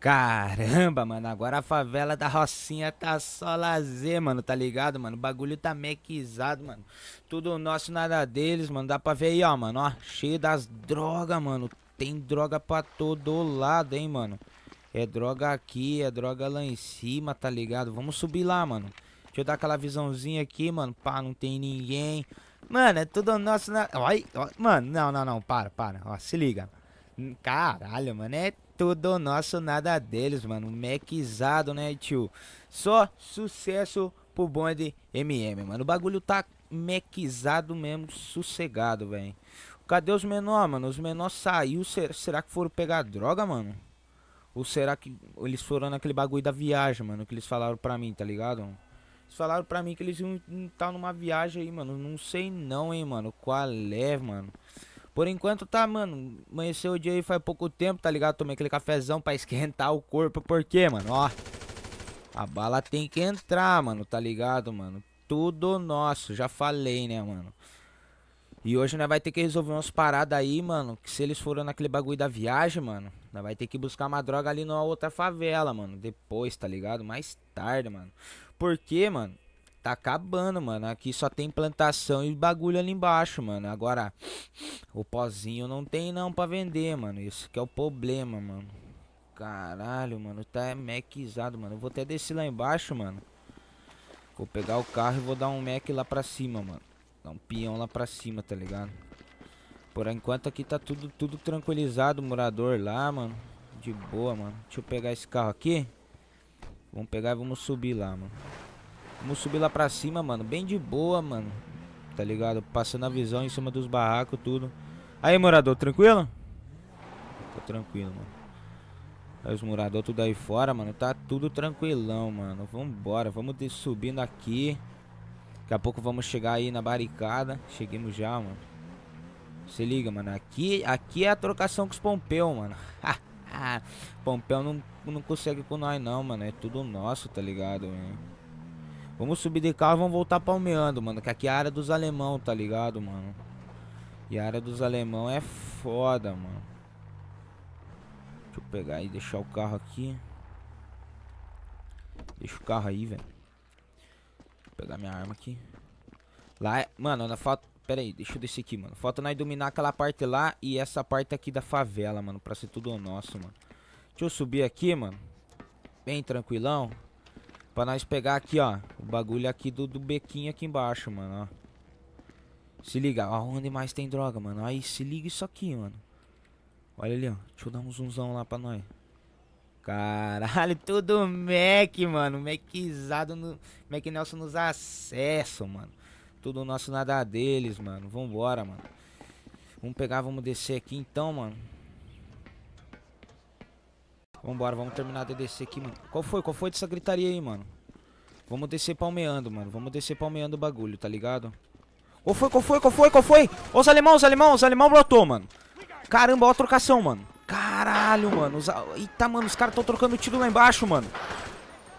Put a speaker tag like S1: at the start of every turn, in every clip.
S1: Caramba, mano, agora a favela da Rocinha tá só lazer, mano, tá ligado, mano? O bagulho tá mequizado, mano. Tudo nosso, nada deles, mano. Dá pra ver aí, ó, mano, ó. Cheio das drogas, mano. Tem droga pra todo lado, hein, mano. É droga aqui, é droga lá em cima, tá ligado? Vamos subir lá, mano. Deixa eu dar aquela visãozinha aqui, mano. Pá, não tem ninguém. Mano, é tudo nosso, na... Olha, mano, não, não, não, para, para. Ó, se liga. Caralho, mano, é tudo nosso, nada deles, mano. Mequizado, né, tio? Só sucesso pro bonde MM, mano. O bagulho tá mequizado mesmo, sossegado, velho. Cadê os menor, mano? Os menor saiu. Será que foram pegar droga, mano? Ou será que eles foram naquele bagulho da viagem, mano? Que eles falaram pra mim, tá ligado? Falaram pra mim que eles iam estar tá numa viagem aí, mano. Não sei não, hein, mano. Qual é, mano? Por enquanto tá, mano. Amanheceu o dia aí faz pouco tempo, tá ligado? Tomei aquele cafezão pra esquentar o corpo. Por quê, mano? Ó. A bala tem que entrar, mano, tá ligado, mano? Tudo nosso, já falei, né, mano? E hoje nós vai ter que resolver umas paradas aí, mano. Que se eles foram naquele bagulho da viagem, mano, nós vai ter que buscar uma droga ali numa outra favela, mano. Depois, tá ligado? Mais tarde, mano. Por quê, mano? Tá acabando, mano. Aqui só tem plantação e bagulho ali embaixo, mano. Agora, o pozinho não tem não pra vender, mano. Isso que é o problema, mano. Caralho, mano. Tá mequizado, mano. Eu vou até descer lá embaixo, mano. Vou pegar o carro e vou dar um mec lá pra cima, mano. Dar um peão lá pra cima, tá ligado? Por enquanto aqui tá tudo, tudo tranquilizado. Morador lá, mano. De boa, mano. Deixa eu pegar esse carro aqui. Vamos pegar e vamos subir lá, mano. Vamos subir lá pra cima, mano. Bem de boa, mano. Tá ligado? Passando a visão em cima dos barracos, tudo. Aí, morador, tranquilo? Tô tranquilo, mano. Aí os moradores tudo aí fora, mano. Tá tudo tranquilão, mano. Vambora, vamos subindo aqui. Daqui a pouco vamos chegar aí na barricada. Cheguemos já, mano. Se liga, mano. Aqui, aqui é a trocação com os Pompeu, mano. Pompeu não, não consegue com nós, não, mano. É tudo nosso, tá ligado, mano? Vamos subir de carro e vamos voltar palmeando, mano. Que aqui é a área dos alemão, tá ligado, mano? E a área dos alemão é foda, mano. Deixa eu pegar e deixar o carro aqui. Deixa o carro aí, velho. Pegar minha arma aqui. Lá, é... mano, na falta... Pera aí, deixa eu descer aqui, mano. Falta nós dominar aquela parte lá e essa parte aqui da favela, mano. Pra ser tudo nosso, mano. Deixa eu subir aqui, mano. Bem tranquilão. Pra nós pegar aqui, ó. O bagulho aqui do, do bequinho aqui embaixo, mano, ó. Se liga, aonde mais tem droga, mano. Aí, se liga isso aqui, mano. Olha ali, ó. Deixa eu dar um zoomzão lá pra nós. Caralho, tudo Mac, mano. Macizado no. Mac Nelson nos acessos, mano. Tudo nosso nada deles, mano. Vambora, mano. Vamos pegar, vamos descer aqui então, mano. Vambora, vamos terminar de descer aqui, mano. Qual foi? Qual foi dessa gritaria aí, mano? Vamos descer palmeando, mano. Vamos descer palmeando o bagulho, tá ligado? Qual foi? Qual foi? Qual foi? Qual foi? Ô, os alemão, os alemão, os alemão brotou, mano. Caramba, ó a trocação, mano. Caralho, mano. Os... Eita, mano, os caras estão trocando tiro lá embaixo, mano.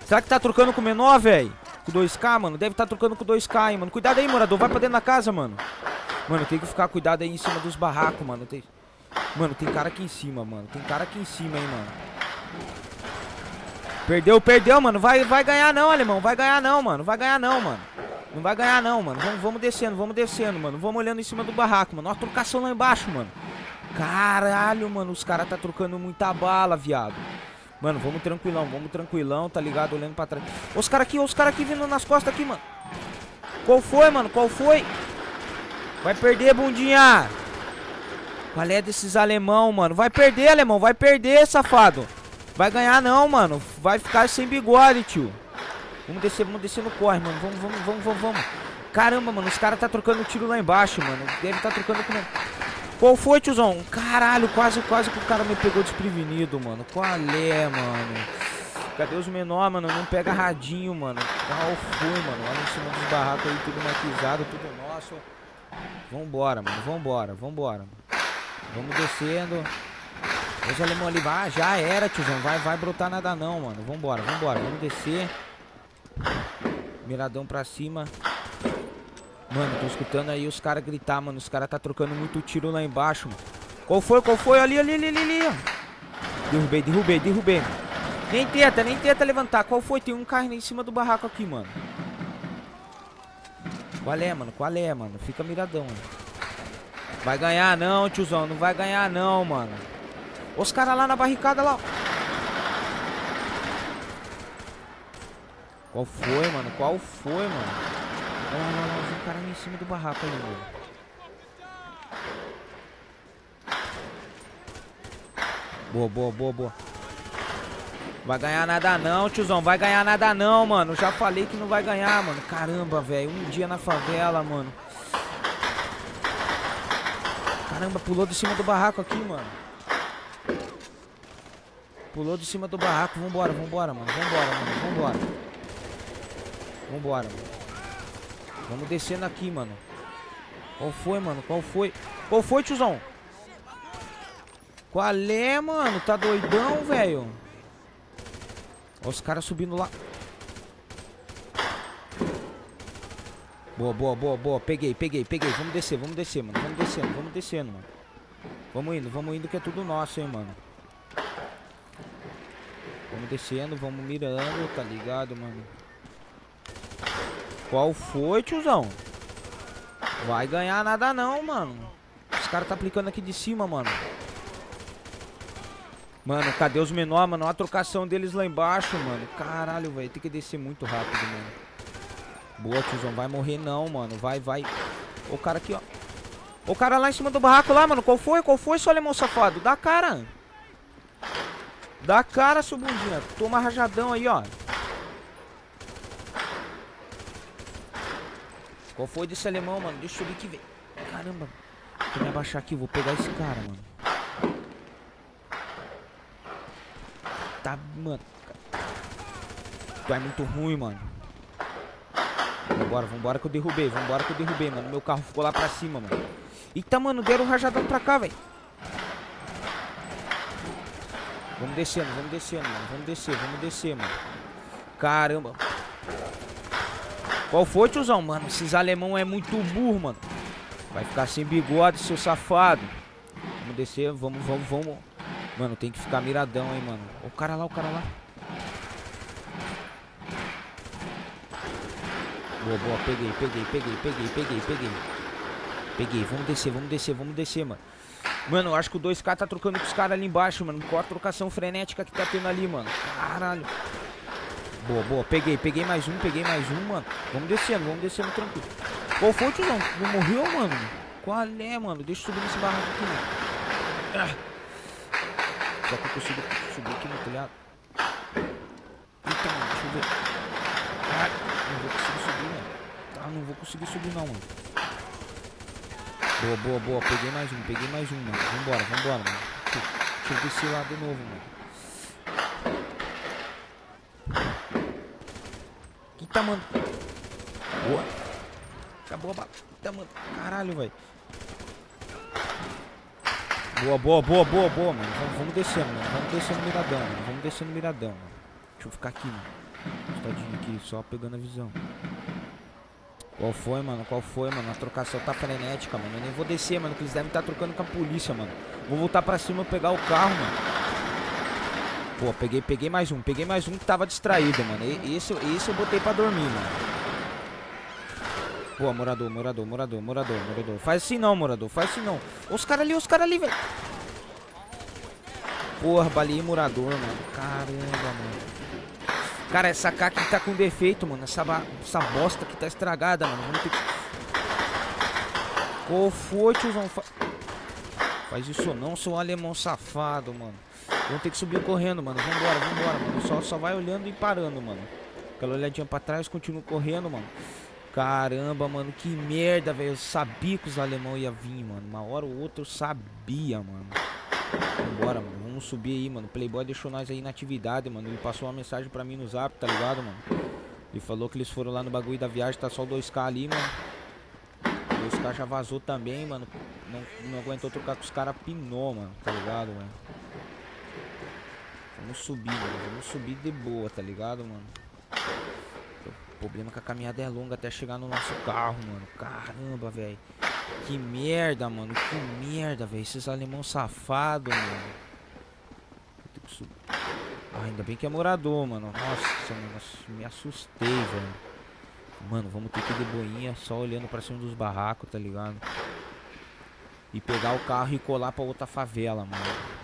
S1: Será que tá trocando com o menor, velho? Com 2K, mano? Deve estar tá trocando com 2K, hein, mano. Cuidado aí, morador. Vai pra dentro da casa, mano. Mano, tem que ficar cuidado aí em cima dos barracos, mano. Tem... Mano, tem cara aqui em cima, mano. Tem cara aqui em cima, hein, mano. Perdeu, perdeu, mano. Vai, vai ganhar não, alemão. Vai ganhar não, mano. Vai ganhar não, mano. Não vai ganhar não, mano. Vamos, descendo, vamos descendo, mano. Vamos olhando em cima do barraco, mano. Ó, trocação lá embaixo, mano. Caralho, mano. Os caras tá trocando muita bala, viado. Mano, vamos tranquilão, vamos tranquilão, tá ligado? Olhando pra trás. Os caras aqui, os caras aqui vindo nas costas aqui, mano. Qual foi, mano? Qual foi? Vai perder, bundinha. Qual é desses alemão, mano? Vai perder, alemão. Vai perder, safado. Vai ganhar não, mano. Vai ficar sem bigode, tio. Vamos descer, vamos descer no corre, mano. Vamos, vamos, vamos, vamos, vamos. Caramba, mano. Os caras tá trocando tiro lá embaixo, mano. Deve tá trocando com... Qual foi, tiozão? Caralho, quase, quase que o cara me pegou desprevenido, mano. Qual é, mano? Cadê os menores, mano? Não pega radinho, mano. Qual foi, mano? Olha em cima dos barracos aí, tudo maquizado, tudo nosso. Vambora, mano. Vambora, vambora. Vamos descendo. Os alemão ali, vai, já era, tiozão. Vai, vai brotar nada não, mano. Vambora, vambora. Vamos descer. Miradão pra cima. Mano, tô escutando aí os caras gritar, mano. Os caras tá trocando muito tiro lá embaixo, mano. Qual foi? Qual foi? Ali, ali, ali, ali. Derrubei, derrubei, derrubei. Nem tenta, nem tenta levantar. Qual foi? Tem um carro em cima do barraco aqui, mano. Qual é, mano? Qual é, mano? Fica miradão, mano. Vai ganhar não, tiozão. Não vai ganhar não, mano. Os caras lá na barricada lá. Qual foi, mano? Qual foi, mano? Lá, lá, lá, um cara em cima do barraco aí, mano. Boa, boa, boa, boa. Vai ganhar nada não, tiozão. Vai ganhar nada não, mano. Já falei que não vai ganhar, mano. Caramba, velho. Um dia na favela, mano. Caramba, pulou de cima do barraco aqui, mano. Pulou de cima do barraco. Vambora, vambora, mano. Vambora, mano. Vambora. Vambora, mano. Vamos descendo aqui, mano. Qual foi, mano? Qual foi? Qual foi, tiozão? Qual é, mano? Tá doidão, velho? Olha os caras subindo lá. Boa, boa, boa, boa. Peguei, peguei, peguei. Vamos descer, vamos descer, mano. Vamos descendo, vamos descendo, mano. Vamos indo, vamos indo que é tudo nosso, hein, mano. Vamos descendo, vamos mirando, tá ligado, mano? Qual foi, tiozão? Vai ganhar nada não, mano. Os caras tá aplicando aqui de cima, mano. Mano, cadê os menores, mano? Olha a trocação deles lá embaixo, mano. Caralho, velho. Tem que descer muito rápido, mano. Boa, tiozão. Vai morrer não, mano. Vai, vai. O cara aqui, ó. O cara lá em cima do barraco lá, mano. Qual foi? Qual foi, seu alemão safado? Dá cara. Dá cara, seu bundinha. Toma rajadão aí, ó. Qual foi desse alemão, mano? Deixa eu ver que vem. Caramba. Vou me abaixar aqui, vou pegar esse cara, mano. Tá, mano. Tu é muito ruim, mano. Vambora, vambora que eu derrubei. Vambora que eu derrubei, mano. Meu carro ficou lá pra cima, mano. Eita, mano, deram um rajadão pra cá, velho. Vamos descendo, vamos descendo, mano. Vamos descer, vamos descer, mano. Caramba. Qual foi, tiozão? Mano, esses alemão é muito burro, mano. Vai ficar sem bigode, seu safado. Vamos descer, vamos, vamos, vamos. Mano, tem que ficar miradão, hein, mano. O cara lá, o cara lá. Boa, boa, peguei, peguei, peguei, peguei, peguei, peguei. Peguei, vamos descer, vamos descer, vamos descer, mano. Mano, eu acho que o 2K tá trocando com os caras ali embaixo, mano. Qual a trocação frenética que tá tendo ali, mano? Caralho. Boa, boa. Peguei, peguei mais um, peguei mais um, mano. Vamos descendo, vamos descendo tranquilo. Qual foi, tiozão? Não morreu, mano? Qual é, mano? Deixa eu subir nesse barraco aqui, mano. Ah. Que eu consigo subir aqui no telhado. Eita, mano, deixa eu ver. Ah, não vou conseguir subir, mano. Ah, não vou conseguir subir não, mano. Boa, boa, boa. Peguei mais um, peguei mais um, mano. Vambora, vambora, mano. Deixa eu descer lá de novo, mano. Mano. Boa. Acabou a bala. Eita, mano. Caralho, velho. Boa, boa, boa, boa, boa, mano. Vamos, vamos descendo, mano. Vamos descendo miradão, mano. Vamos descendo miradão, mano. Deixa eu ficar aqui, mano. Tadinho aqui, só pegando a visão. Qual foi, mano? Qual foi, mano? A trocação tá frenética, mano. Eu nem vou descer, mano, que eles devem estar tá trocando com a polícia, mano. Vou voltar pra cima pegar o carro, mano. Pô, peguei, peguei mais um. Peguei mais um que tava distraído, mano. E, esse, esse eu botei pra dormir, mano. Pô, morador, morador, morador, morador, morador. Faz assim não, morador. Faz assim não. Os caras ali, os caras ali, velho. Porra, baleei morador, mano. Caramba, mano. Cara, essa AK aqui tá com defeito, mano. Essa, essa bosta aqui tá estragada, mano. Vamos ter que... Qual foi, tiozão? Fa... Faz isso não, seu alemão safado, mano. Vamos ter que subir correndo, mano. Vambora, vambora, mano. Só, só vai olhando e parando, mano. Aquela olhadinha pra trás, continua correndo, mano. Caramba, mano, que merda, velho. Eu sabia que os alemão ia vir, mano. Uma hora ou outra eu sabia, mano. Vambora, mano. Vamos subir aí, mano. Playboy deixou nós aí na atividade, mano. Ele passou uma mensagem pra mim no zap, tá ligado, mano? Ele falou que eles foram lá no bagulho da viagem, tá só o 2K ali, mano. O 2K já vazou também, mano. Não, não aguentou trocar com os caras, pinou, mano. Tá ligado, mano? Vamos subir, mano. Vamos subir de boa, tá ligado, mano? problema é que a caminhada é longa até chegar no nosso carro, mano. Caramba, velho. Que merda, mano. Que merda, velho. Esses alemão safado, mano. Ah, ainda bem que é morador, mano. Nossa, mano. Me assustei, velho. Mano, vamos ter que ir de boinha só olhando pra cima dos barracos, tá ligado? E pegar o carro e colar pra outra favela, mano.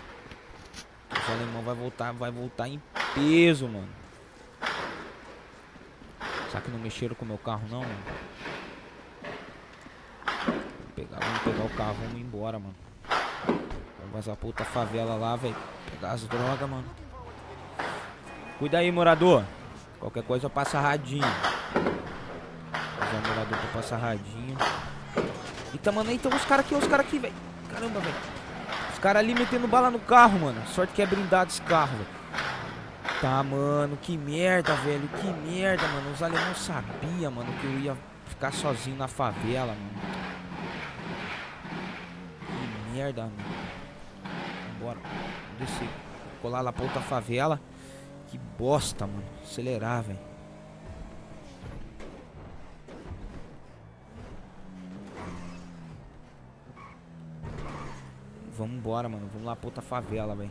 S1: Os alemão vai voltar, vai voltar em peso, mano. Será que não mexeram com o meu carro, não, mano? Vamos pegar, vamos pegar o carro, vamos embora, mano. Vamos vazar pra outra favela lá, velho. Pegar as drogas, mano. Cuida aí, morador. Qualquer coisa eu passo radinho. Usar morador pra passar radinho. Eita, mano, então os caras aqui, os caras aqui, velho. Caramba, velho. Os caras ali metendo bala no carro, mano. Sorte que é blindado esse carro, velho. Tá, mano, que merda, velho. Que merda, mano. Os alemães sabiam, mano, que eu ia ficar sozinho na favela, mano. Que merda, mano. Vamos descer. Colar lá pra outra favela. Que bosta, mano. Acelerar, velho. Vamos embora, mano. Vamos lá pra outra favela, velho.